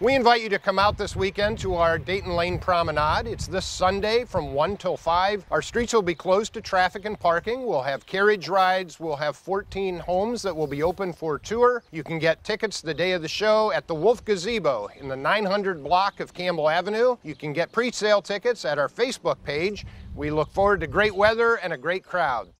We invite you to come out this weekend to our Dayton Lane Promenade. It's this Sunday from 1 till 5. Our streets will be closed to traffic and parking. We'll have carriage rides. We'll have 14 homes that will be open for tour. You can get tickets the day of the show at the Wolf Gazebo in the 900 block of Campbell Avenue. You can get pre-sale tickets at our Facebook page. We look forward to great weather and a great crowd.